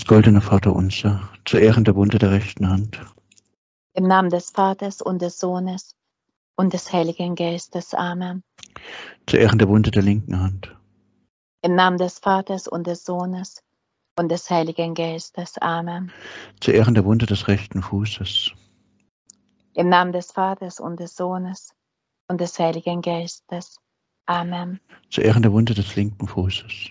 Das goldene Vaterunser, zu Ehren der Wunde der rechten Hand. Im Namen des Vaters und des Sohnes und des Heiligen Geistes. Amen. Zu Ehren der Wunde der linken Hand. Im Namen des Vaters und des Sohnes und des Heiligen Geistes. Amen. Zu Ehren der Wunde des rechten Fußes. Im Namen des Vaters und des Sohnes und des Heiligen Geistes. Amen. Zu Ehren der Wunde des linken Fußes.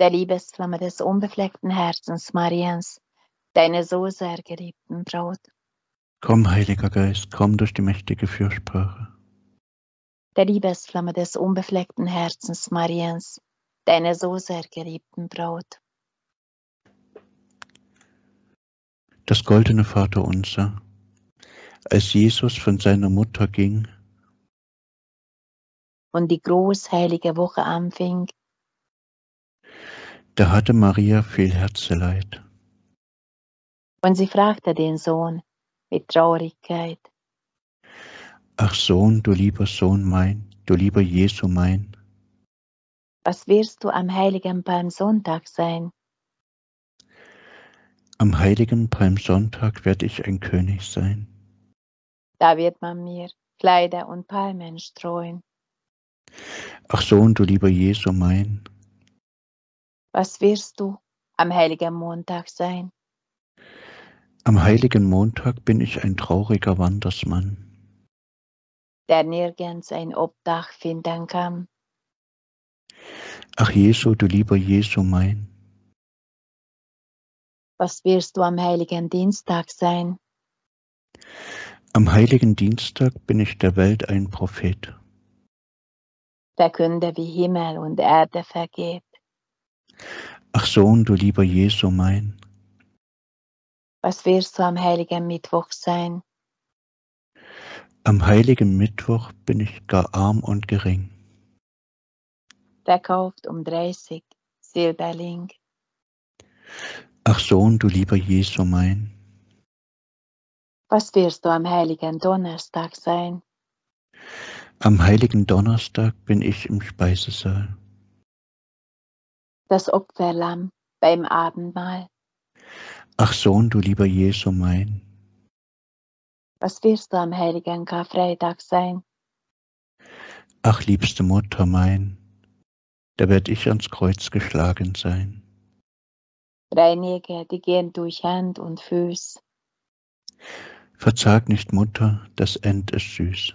der Liebesflamme des unbefleckten Herzens Mariens, deine so sehr geliebten Braut. Komm, Heiliger Geist, komm durch die mächtige Fürsprache. Der Liebesflamme des unbefleckten Herzens Mariens, deine so sehr geliebten Braut. Das goldene Vaterunser, als Jesus von seiner Mutter ging und die großheilige Woche anfing, da hatte Maria viel Herzeleid. Und sie fragte den Sohn mit Traurigkeit. Ach Sohn, du lieber Sohn mein, du lieber Jesu mein. Was wirst du am heiligen Palmsonntag sein? Am heiligen Palmsonntag werde ich ein König sein. Da wird man mir Kleider und Palmen streuen. Ach Sohn, du lieber Jesu mein. Was wirst du am heiligen Montag sein? Am heiligen Montag bin ich ein trauriger Wandersmann, der nirgends ein Obdach finden kann. Ach Jesu, du lieber Jesu mein. Was wirst du am heiligen Dienstag sein? Am heiligen Dienstag bin ich der Welt ein Prophet. Verkünde, wie Himmel und Erde vergeht. Ach Sohn, du lieber Jesu mein. Was wirst du am heiligen Mittwoch sein? Am heiligen Mittwoch bin ich gar arm und gering. Verkauft um 30 Silberling. Ach Sohn, du lieber Jesu mein. Was wirst du am heiligen Donnerstag sein? Am heiligen Donnerstag bin ich im Speisesaal das Opferlamm beim Abendmahl. Ach Sohn, du lieber Jesu mein. Was wirst du am heiligen Karfreitag sein? Ach liebste Mutter mein, da werd ich ans Kreuz geschlagen sein. Reinige, die gehen durch Hand und Fuß. Verzag nicht, Mutter, das End ist süß.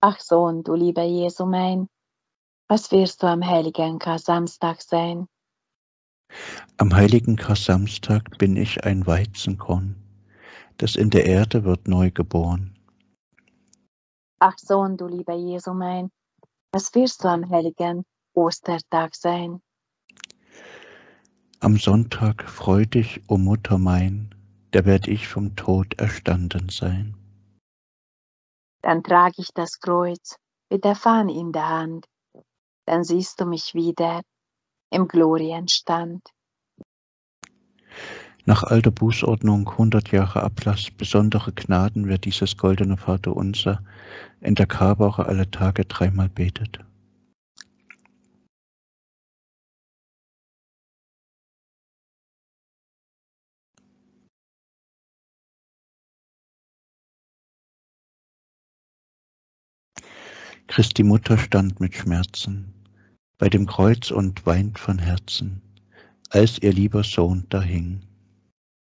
Ach Sohn, du lieber Jesu mein, was wirst du am heiligen Kar-Samstag sein? Am heiligen Kar-Samstag bin ich ein Weizenkorn, das in der Erde wird neu geboren. Ach Sohn, du lieber Jesu mein, was wirst du am heiligen Ostertag sein? Am Sonntag freu dich, o Mutter mein, da werd ich vom Tod erstanden sein. Dann trag ich das Kreuz mit der Fahne in der Hand dann siehst du mich wieder im Glorienstand. Nach alter Bußordnung, 100 Jahre Ablass, besondere Gnaden, wer dieses goldene Vaterunser in der Karwoche alle Tage dreimal betet. Christi Mutter stand mit Schmerzen bei dem Kreuz und weint von Herzen, als ihr lieber Sohn dahing.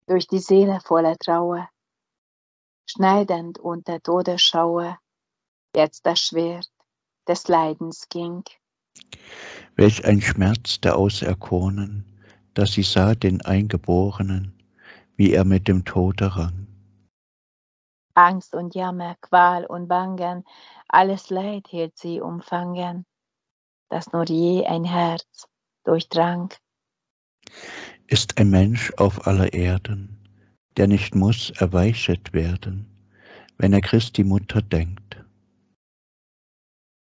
Durch die Seele voller Trauer, schneidend unter Todesschauer, jetzt das Schwert des Leidens ging. Welch ein Schmerz der Auserkorenen, dass sie sah den Eingeborenen, wie er mit dem Tode rang. Angst und Jammer, Qual und Bangen, alles Leid hielt sie umfangen das nur je ein Herz durchdrang. Ist ein Mensch auf aller Erden, der nicht muss erweichet werden, wenn er Christi Mutter denkt.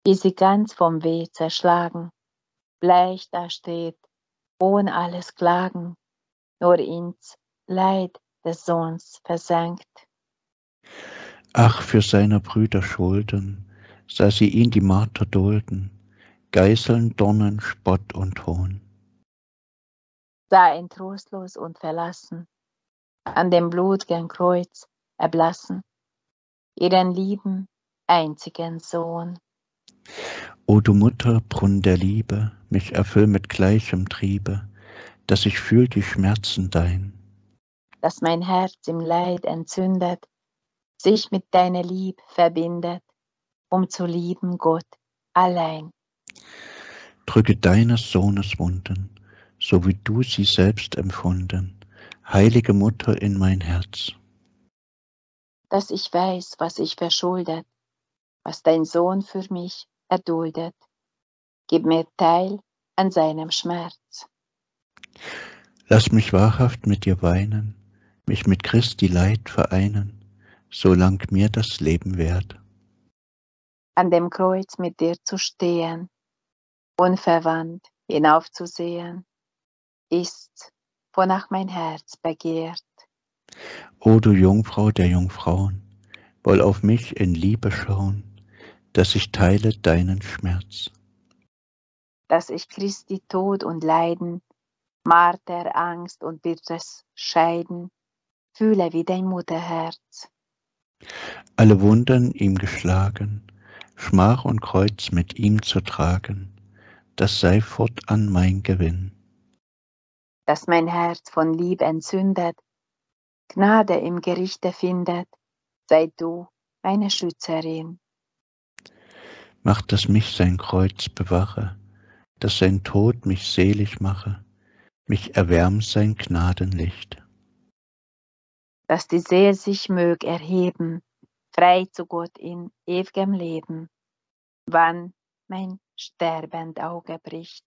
Wie sie ganz vom Weh zerschlagen, bleich da steht, ohne alles Klagen, nur ins Leid des Sohns versenkt. Ach, für seiner Brüder Schulden sah sie ihn die Marter dulden, Geißeln, Dornen, Spott und Hohn. Sah ihn trostlos und verlassen, an dem blutgen Kreuz erblassen, ihren lieben, einzigen Sohn. O du Mutter, Brunn der Liebe, mich erfüll mit gleichem Triebe, dass ich fühl die Schmerzen dein. Dass mein Herz im Leid entzündet, sich mit deiner Lieb verbindet, um zu lieben Gott allein. Drücke deines Sohnes Wunden, so wie du sie selbst empfunden, heilige Mutter in mein Herz. Dass ich weiß, was ich verschuldet, was dein Sohn für mich erduldet. Gib mir Teil an seinem Schmerz. Lass mich wahrhaft mit dir weinen, mich mit Christi Leid vereinen, solang mir das Leben währt. An dem Kreuz mit dir zu stehen, unverwandt hinaufzusehen, ist, wonach mein Herz begehrt. O du Jungfrau der Jungfrauen, woll auf mich in Liebe schauen, dass ich teile deinen Schmerz. Dass ich Christi Tod und Leiden, Marter, Angst und bitteres Scheiden fühle wie dein Mutterherz. Alle Wunden ihm geschlagen, Schmach und Kreuz mit ihm zu tragen, das sei fortan mein Gewinn. Dass mein Herz von Lieb entzündet, Gnade im Gerichte findet, sei du meine Schützerin. Mach, dass mich sein Kreuz bewache, dass sein Tod mich selig mache, mich erwärmt sein Gnadenlicht. Dass die Seele sich mög erheben, frei zu Gott in ewigem Leben, wann mein sterbend Auge bricht.